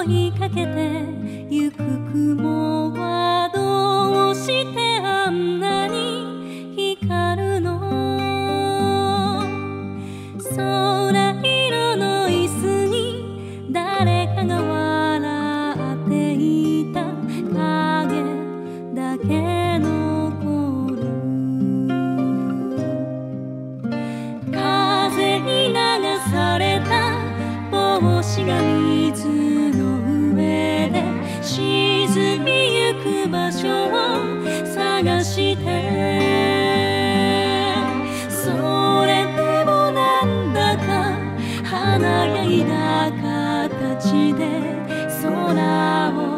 追いかけてゆく雲はどうしてそれでもなんだか華やいだ形で空を